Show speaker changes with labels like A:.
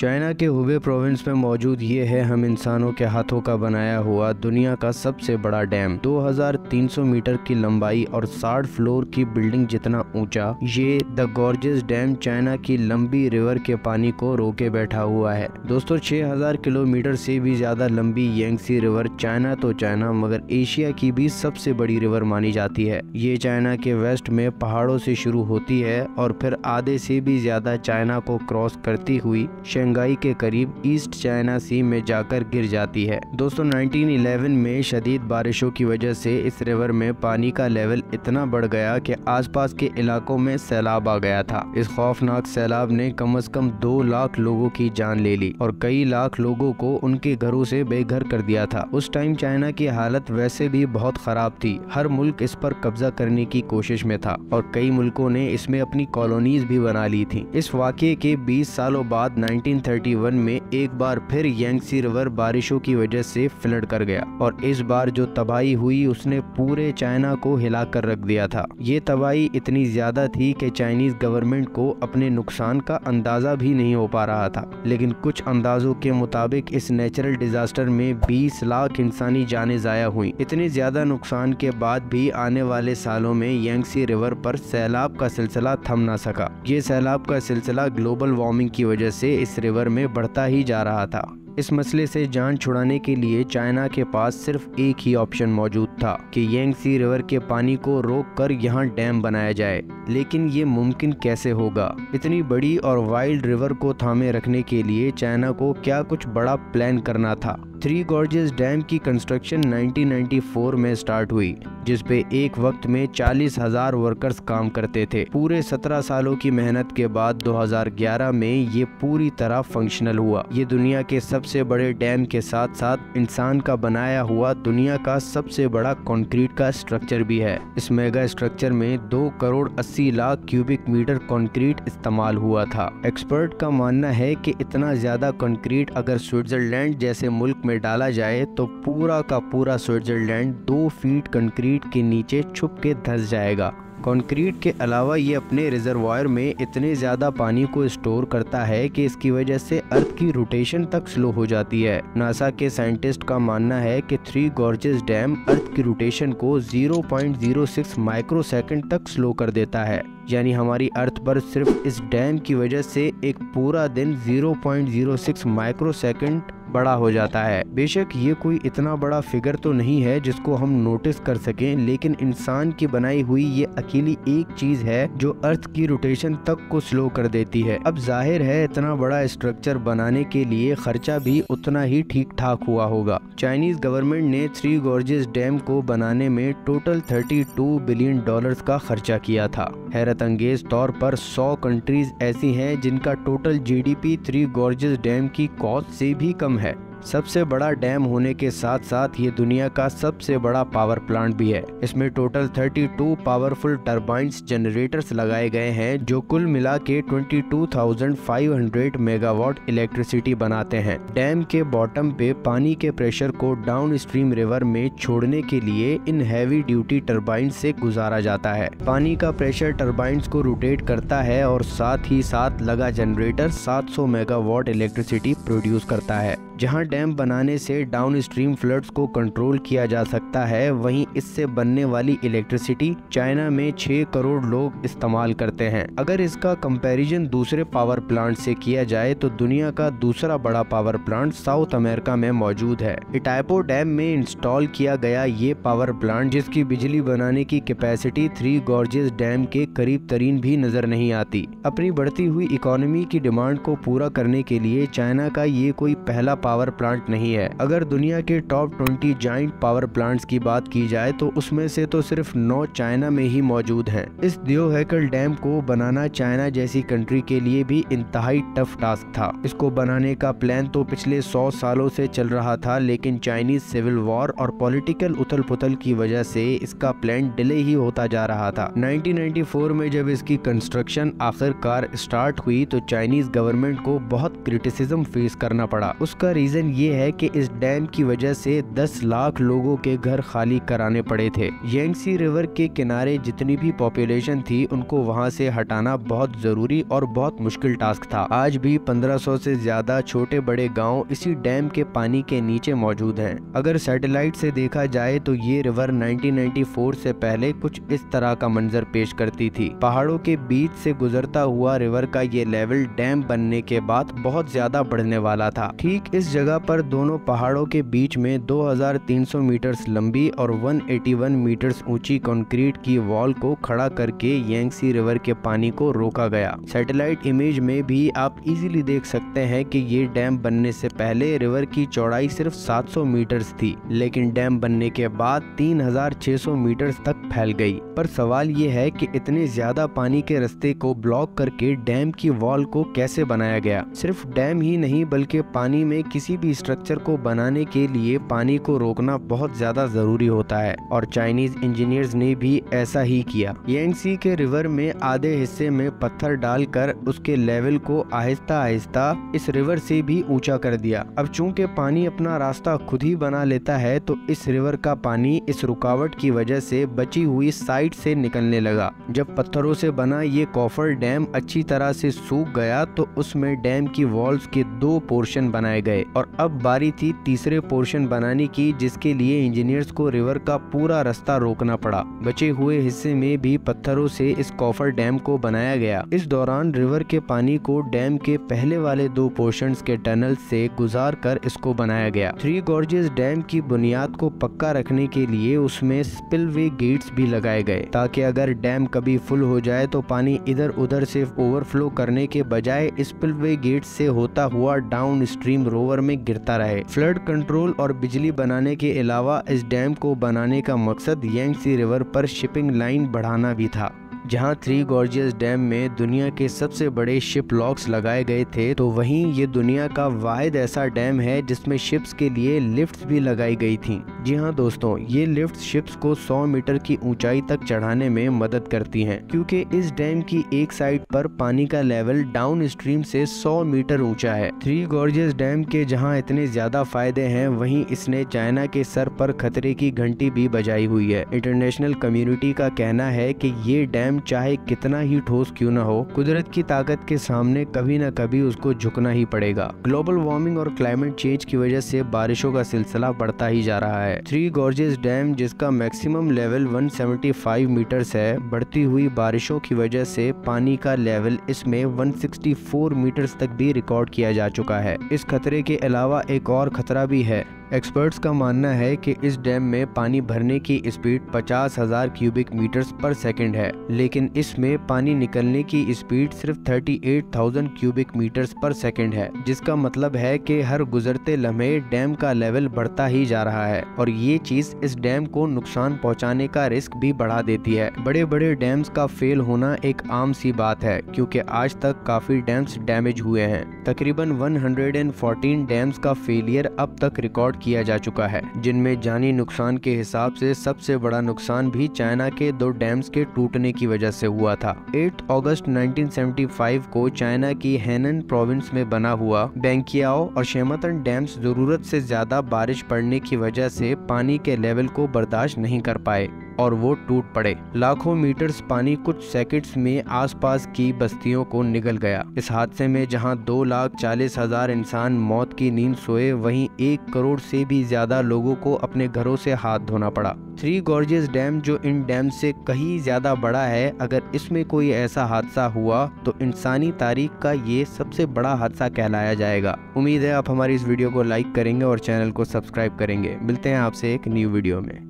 A: China के Hubei province में मौजूद ये है, हम इंसानों के हाथों का बनाया हुआ दुनिया का सबसे बड़ा डैम। 2300 मीटर की लंबाई और 60 फ्लोर की बिल्डिंग जितना ऊँचा, ये द गॉर्जेस डैम चाइना की लंबी रिवर के पानी को रोके बैठा हुआ है। दोस्तों 6000 किलोमीटर से भी ज़्यादा लंबी यंगसी रिवर चाइना तो चाइना, मगर एशिया की भी सबसे बड़ी रिवर मानी जाती है। ये चाइना के वेस्ट में पहाड़ों से शुरू होती है और फिर आधे से भी ज़्यादा चाइना को क्रॉस करती हुई शंघाई के करीब ईस्ट चाइना सी में जाकर गिर जाती है। दोस्तों 1911 में शदीद बारिशों की वजह से इस रिवर में पानी का लेवल इतना बढ़ गया कि आसपास के इलाकों में सैलाब आ गया था। इस खौफनाक सैलाब ने कम अज कम दो लाख लोगों की जान ले ली और कई लाख लोगों को उनके घरों से बेघर कर दिया था। उस टाइम चाइना की हालत वैसे भी बहुत खराब थी। हर मुल्क इस पर कब्जा करने की कोशिश में था और कई मुल्कों ने इसमें अपनी कॉलोनीज भी बना ली थी। इस वाक्य के 20 सालों बाद 1931 में एक बार फिर यंगसी रिवर बारिशों की वजह से फ्लड कर गया और इस बार जो तबाही हुई, उसने पूरे चाइना को हिला कर रख दिया था। ये तबाही इतनी ज़्यादा थी कि चाइनीज़ गवर्नमेंट को अपने नुकसान का अंदाज़ा भी नहीं हो पा रहा था। लेकिन कुछ अंदाजों के मुताबिक इस नेचुरल डिजास्टर में 20 लाख इंसानी जाने जाया हुई। इतने ज़्यादा नुकसान के बाद भी आने वाले सालों में यंगसी रिवर पर सैलाब का सिलसिला थम ना सका। ये सैलाब का सिलसिला ग्लोबल वार्मिंग की वजह से इस रिवर में बढ़ता ही जा रहा था। इस मसले से जान छुड़ाने के लिए चाइना के पास सिर्फ़ एक ही ऑप्शन मौजूद था कि यंगसी रिवर के पानी को रोक कर यहाँ डैम बनाया जाए। लेकिन ये मुमकिन कैसे होगा? इतनी बड़ी और वाइल्ड रिवर को थामे रखने के लिए चाइना को क्या कुछ बड़ा प्लान करना था? थ्री गॉर्जेस डैम की कंस्ट्रक्शन 1994 में स्टार्ट हुई जिसपे एक वक्त में चालीस हज़ार वर्कर्स काम करते थे। पूरे 17 सालों की मेहनत के बाद 2011 में ये पूरी तरह फंक्शनल हुआ। ये दुनिया के सबसे बड़े डैम के साथ साथ इंसान का बनाया हुआ दुनिया का सबसे बड़ा कंक्रीट का स्ट्रक्चर भी है। इस मेगा स्ट्रक्चर में दो करोड़ अस्सी लाख क्यूबिक मीटर कंक्रीट इस्तेमाल हुआ था। एक्सपर्ट का मानना है कि इतना ज़्यादा कंक्रीट अगर स्विट्जरलैंड जैसे मुल्क में डाला जाए तो पूरा का पूरा स्विट्जरलैंड दो फीट कंक्रीट के नीचे छुप के धस जाएगा। कंक्रीट के अलावा ये अपने रिजर्वायर में इतने ज़्यादा पानी को स्टोर करता है कि इसकी वजह से अर्थ की रोटेशन तक स्लो हो जाती है। नासा के साइंटिस्ट का मानना है कि थ्री गॉर्जेस डैम अर्थ की रोटेशन को 0.06 माइक्रो सेकंड तक स्लो कर देता है। यानी हमारी अर्थ पर सिर्फ़ इस डैम की वजह से एक पूरा दिन 0.06 माइक्रो सेकंड बड़ा हो जाता है। बेशक ये कोई इतना बड़ा फिगर तो नहीं है जिसको हम नोटिस कर सकें, लेकिन इंसान की बनाई हुई ये अकेली एक चीज़ है जो अर्थ की रोटेशन तक को स्लो कर देती है। अब ज़ाहिर है, इतना बड़ा स्ट्रक्चर बनाने के लिए खर्चा भी उतना ही ठीक ठाक हुआ होगा। चाइनीज़ गवर्नमेंट ने थ्री गोर्जेस डैम को बनाने में टोटल 32 बिलियन डॉलर्स का खर्चा किया था। हैरत अंगेज तौर पर 100 कंट्रीज़ ऐसी हैं जिनका total GDP three gorges dam की कॉस्ट से भी कम है। सबसे बड़ा डैम होने के साथ साथ ये दुनिया का सबसे बड़ा पावर प्लांट भी है। इसमें टोटल 32 पावरफुल टर्बाइंस जनरेटर्स लगाए गए हैं जो कुल मिला के 22,500 मेगावाट इलेक्ट्रिसिटी बनाते हैं। डैम के बॉटम पे पानी के प्रेशर को डाउन स्ट्रीम रिवर में छोड़ने के लिए इन हैवी ड्यूटी टर्बाइन से गुजारा जाता है। पानी का प्रेशर टर्बाइंस को रोटेट करता है और साथ ही साथ लगा जनरेटर 700 मेगावाट इलेक्ट्रिसिटी प्रोड्यूस करता है। जहाँ डैम बनाने से डाउन स्ट्रीम फ्लड्स को कंट्रोल किया जा सकता है, वहीं इससे बनने वाली इलेक्ट्रिसिटी चाइना में 6 करोड़ लोग इस्तेमाल करते हैं। अगर इसका कंपैरिजन दूसरे पावर प्लांट से किया जाए तो दुनिया का दूसरा बड़ा पावर प्लांट साउथ अमेरिका में मौजूद है। इटाइपो डैम में इंस्टॉल किया गया ये पावर प्लांट जिसकी बिजली बनाने की कैपेसिटी थ्री गॉर्जेस डैम के करीब तरीन भी नज़र नहीं आती। अपनी बढ़ती हुई इकोनॉमी की डिमांड को पूरा करने के लिए चाइना का ये कोई पहला पावर प्लांट नहीं है। अगर दुनिया के टॉप 20 जाइंट पावर प्लांट्स की बात की जाए तो उसमें से तो सिर्फ़ नौ चाइना में ही मौजूद हैं। इस दियो हैकल डैम को बनाना चाइना जैसी कंट्री के लिए भी इंतहाई टफ टास्क था। इसको बनाने का प्लान तो पिछले सौ सालों से चल रहा था, लेकिन चाइनीज़ सिविल वॉर और पॉलिटिकल उथल पुथल की वजह से इसका प्लान डिले ही होता जा रहा था। 1994 में जब इसकी कंस्ट्रक्शन आखिरकार स्टार्ट हुई तो चाइनीज़ गवर्नमेंट को बहुत क्रिटिसिज्म फेस करना पड़ा। उसका रीजन ये है कि इस डैम की वजह से 10 लाख लोगों के घर खाली कराने पड़े थे। यंगसी रिवर के किनारे जितनी भी पॉपुलेशन थी, उनको वहाँ से हटाना बहुत ज़रूरी और बहुत मुश्किल टास्क था। आज भी 1500 से ज़्यादा छोटे बड़े गाँव इसी डैम के पानी के नीचे मौजूद हैं। अगर सैटेलाइट से देखा जाए तो ये रिवर 1994 से पहले कुछ इस तरह का मंजर पेश करती थी। पहाड़ों के बीच से गुजरता हुआ रिवर का ये लेवल डैम बनने के बाद बहुत ज़्यादा बढ़ने वाला था। ठीक इस जगह पर दोनों पहाड़ों के बीच में 2300 मीटर लंबी और 181 मीटर ऊँची कंक्रीट की वॉल को खड़ा करके यंगसी रिवर के पानी को रोका गया। सैटेलाइट इमेज में भी आप इजीली देख सकते हैं कि ये डैम बनने से पहले रिवर की चौड़ाई सिर्फ़ 700 मीटर्स थी, लेकिन डैम बनने के बाद 3600 मीटर तक फैल गई। पर सवाल ये है कि इतने ज़्यादा पानी के रास्ते को ब्लॉक करके डैम की वॉल को कैसे बनाया गया? सिर्फ़ डैम ही नहीं, बल्कि पानी में भी स्ट्रक्चर को बनाने के लिए पानी को रोकना बहुत ज़्यादा ज़रूरी होता है और चाइनीज़ इंजीनियर्स ने भी ऐसा ही किया। यंगसी के रिवर में आधे हिस्से में पत्थर डालकर उसके लेवल को आहिस्ता आहिस्ता इस रिवर से भी ऊँचा कर दिया। अब चूँकि पानी अपना रास्ता खुद ही बना लेता है तो इस रिवर का पानी इस रुकावट की वजह से बची हुई साइड से निकलने लगा। जब पत्थरों से बना ये कॉफर डैम अच्छी तरह से सूख गया तो उसमें डैम की वॉल्स के दो पोर्शन बनाए गए। और अब बारी थी तीसरे पोर्शन बनाने की, जिसके लिए इंजीनियर्स को रिवर का पूरा रास्ता रोकना पड़ा। बचे हुए हिस्से में भी पत्थरों से इस कॉफर डैम को बनाया गया। इस दौरान रिवर के पानी को डैम के पहले वाले दो पोर्शन के टनल से गुजार कर इसको बनाया गया। थ्री गॉर्जियस डैम की बुनियाद को पक्का रखने के लिए उसमें स्पिलवे गेट्स भी लगाए गए, ताकि अगर डैम कभी फुल हो जाए तो पानी इधर उधर से ओवरफ्लो करने के बजाय स्पिलवे गेट से होता हुआ डाउन स्ट्रीम रोवर में गिरता रहे। फ्लड कंट्रोल और बिजली बनाने के अलावा इस डैम को बनाने का मकसद यंगसी रिवर पर शिपिंग लाइन बढ़ाना भी था। जहाँ थ्री गॉर्जियस डैम में दुनिया के सबसे बड़े शिप लॉक्स लगाए गए थे तो वहीं ये दुनिया का वायद ऐसा डैम है जिसमें शिप्स के लिए लिफ्ट्स भी लगाई गई थी। जी हाँ दोस्तों, ये लिफ्ट शिप्स को 100 मीटर की ऊंचाई तक चढ़ाने में मदद करती हैं, क्योंकि इस डैम की एक साइड पर पानी का लेवल डाउन स्ट्रीम से 100 मीटर ऊँचा है। थ्री गॉर्जियस डैम के जहाँ इतने ज़्यादा फ़ायदे हैं, वहीं इसने चाइना के सर पर खतरे की घंटी भी बजाई हुई है। इंटरनेशनल कम्युनिटी का कहना है की ये डैम डैम चाहे कितना ही ठोस क्यों ना हो, कुदरत की ताकत के सामने कभी न कभी उसको झुकना ही पड़ेगा। ग्लोबल वार्मिंग और क्लाइमेट चेंज की वजह से बारिशों का सिलसिला बढ़ता ही जा रहा है। थ्री गॉर्जेस डैम जिसका मैक्सिमम लेवल 175 मीटर्स है, बढ़ती हुई बारिशों की वजह से पानी का लेवल इसमें 164 मीटर्स तक भी रिकॉर्ड किया जा चुका है। इस खतरे के अलावा एक और खतरा भी है एक्सपर्ट्स का मानना है कि इस डैम में पानी भरने की स्पीड पचास हज़ार क्यूबिक मीटर्स पर सेकंड है लेकिन इसमें पानी निकलने की स्पीड सिर्फ़ 38,000 क्यूबिक मीटर्स पर सेकंड है जिसका मतलब है कि हर गुजरते लम्हे डैम का लेवल बढ़ता ही जा रहा है और ये चीज़ इस डैम को नुकसान पहुँचाने का रिस्क भी बढ़ा देती है। बड़े बड़े डैम्स का फेल होना एक आम सी बात है क्योंकि आज तक काफ़ी डैम्स डैमेज हुए हैं। तकरीबन 114 डैम्स का फेलियर अब तक रिकॉर्ड किया जा चुका है, जिनमें जानी नुकसान के हिसाब से सबसे बड़ा नुकसान भी चाइना के दो डैम्स के टूटने की वजह से हुआ था। 8 अगस्त 1975 को चाइना की हेनन प्रोविंस में बना हुआ बैंकियाओ और शेमतन डैम्स ज़रूरत से ज़्यादा बारिश पड़ने की वजह से पानी के लेवल को बर्दाश्त नहीं कर पाए। और वो टूट पड़े। लाखों मीटर्स पानी कुछ सेकंड्स में आसपास की बस्तियों को निगल गया। इस हादसे में जहाँ दो लाख चालीस हज़ार इंसान मौत की नींद सोए, वहीं एक करोड़ से भी ज़्यादा लोगों को अपने घरों से हाथ धोना पड़ा। थ्री गॉर्जियस डैम जो इन डैम से कहीं ज़्यादा बड़ा है, अगर इसमें कोई ऐसा हादसा हुआ तो इंसानी तारीख का ये सबसे बड़ा हादसा कहलाया जाएगा। उम्मीद है आप हमारी इस वीडियो को लाइक करेंगे और चैनल को सब्सक्राइब करेंगे। मिलते हैं आपसे एक न्यू वीडियो में।